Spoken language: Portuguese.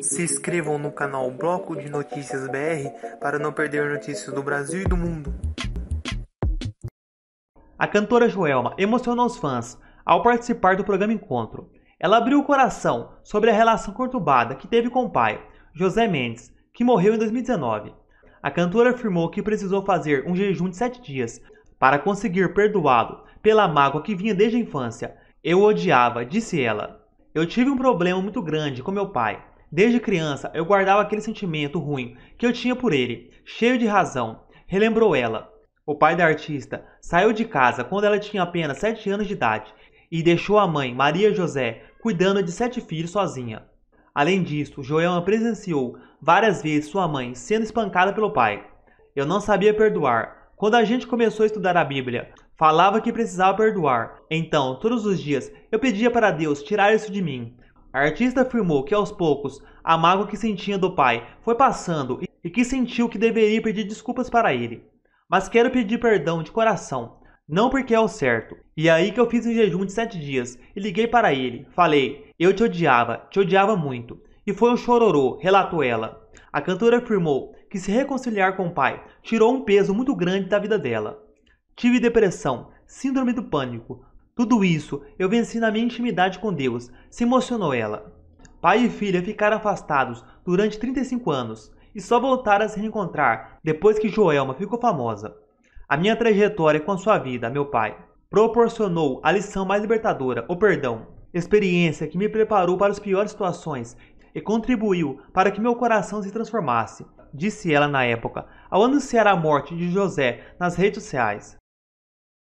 Se inscrevam no canal Bloco de Notícias BR para não perder notícias do Brasil e do mundo. A cantora Joelma emocionou os fãs ao participar do programa Encontro. Ela abriu o coração sobre a relação conturbada que teve com o pai, José Mendes, que morreu em 2019. A cantora afirmou que precisou fazer um jejum de sete dias para conseguir perdoá-lo pela mágoa que vinha desde a infância. Eu odiava, disse ela. Eu tive um problema muito grande com meu pai. Desde criança eu guardava aquele sentimento ruim que eu tinha por ele, cheio de razão, relembrou ela. O pai da artista saiu de casa quando ela tinha apenas sete anos de idade e deixou a mãe, Maria José, cuidando de sete filhos sozinha. Além disso, Joelma presenciou várias vezes sua mãe sendo espancada pelo pai. Eu não sabia perdoar. Quando a gente começou a estudar a Bíblia, falava que precisava perdoar. Então, todos os dias, eu pedia para Deus tirar isso de mim. A artista afirmou que aos poucos a mágoa que sentia do pai foi passando e que sentiu que deveria pedir desculpas para ele. Mas quero pedir perdão de coração, não porque é o certo. E aí que eu fiz um jejum de sete dias e liguei para ele. Falei, eu te odiava, te odiava muito. E foi um chororô, relatou ela. A cantora afirmou que se reconciliar com o pai tirou um peso muito grande da vida dela. Tive depressão, síndrome do pânico. Tudo isso eu venci na minha intimidade com Deus, se emocionou ela. Pai e filha ficaram afastados durante 35 anos e só voltaram a se reencontrar depois que Joelma ficou famosa. A minha trajetória com a sua vida, meu pai, proporcionou a lição mais libertadora, o perdão, experiência que me preparou para as piores situações e contribuiu para que meu coração se transformasse, disse ela na época, ao anunciar a morte de José nas redes sociais.